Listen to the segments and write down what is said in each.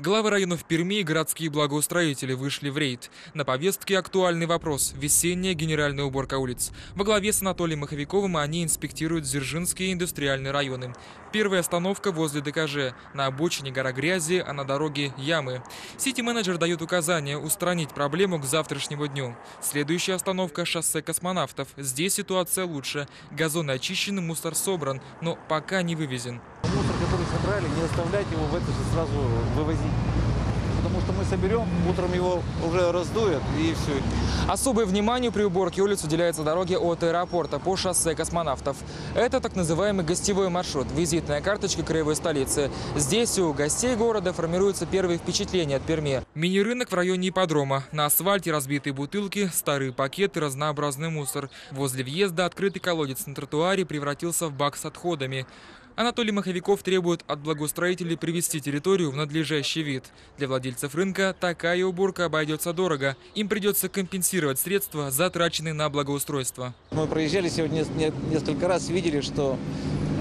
Главы районов Перми и городские благоустроители вышли в рейд. На повестке актуальный вопрос – весенняя генеральная уборка улиц. Во главе с Анатолием Маховиковым они инспектируют Дзержинские индустриальные районы. Первая остановка возле ДКЖ. На обочине гора грязи, а на дороге ямы. Сити-менеджер дает указание устранить проблему к завтрашнему дню. Следующая остановка – шоссе космонавтов. Здесь ситуация лучше. Газоны очищены, мусор собран, но пока не вывезен. Собрали, не оставлять его в это же сразу вывозить. Потому что мы соберем, утром его уже раздует и все. Особое внимание при уборке улиц уделяется дороге от аэропорта по шоссе космонавтов. Это так называемый гостевой маршрут, визитная карточка краевой столицы. Здесь у гостей города формируются первые впечатления от Перми. Мини-рынок в районе ипподрома. На асфальте разбитые бутылки, старые пакеты, разнообразный мусор. Возле въезда открытый колодец на тротуаре превратился в бак с отходами. Анатолий Маховиков требует от благоустроителей привести территорию в надлежащий вид. Для владельцев рынка такая уборка обойдется дорого. Им придется компенсировать средства, затраченные на благоустройство. Мы проезжали сегодня несколько раз, видели, что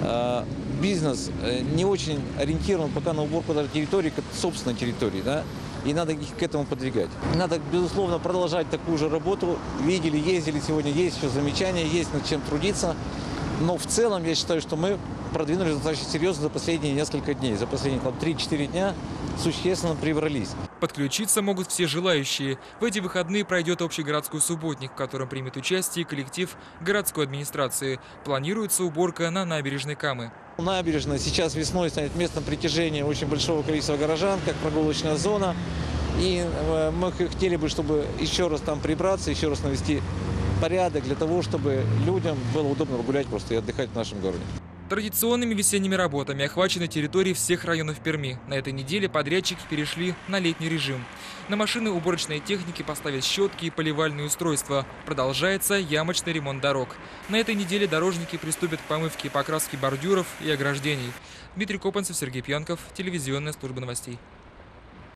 э, бизнес э, не очень ориентирован пока на уборку даже территории, как собственной территории, да, и надо их к этому подвигать. Надо, безусловно, продолжать такую же работу. Видели, ездили сегодня, есть еще замечания, есть над чем трудиться. Но в целом я считаю, что мы продвинулись достаточно серьезно за последние несколько дней. За последние 3-4 дня существенно прибрались. Подключиться могут все желающие. В эти выходные пройдет общегородской субботник, в котором примет участие коллектив городской администрации. Планируется уборка на набережной Камы. Набережная сейчас весной станет местом притяжения очень большого количества горожан, как прогулочная зона. И э, мы хотели бы, чтобы еще раз там прибраться, еще раз навести порядок для того, чтобы людям было удобно гулять просто и отдыхать в нашем городе. Традиционными весенними работами охвачены территории всех районов Перми. На этой неделе подрядчики перешли на летний режим. На машины уборочной техники поставят щетки и поливальные устройства. Продолжается ямочный ремонт дорог. На этой неделе дорожники приступят к помывке и покраске бордюров и ограждений. Дмитрий Копанцев, Сергей Пьянков, телевизионная служба новостей.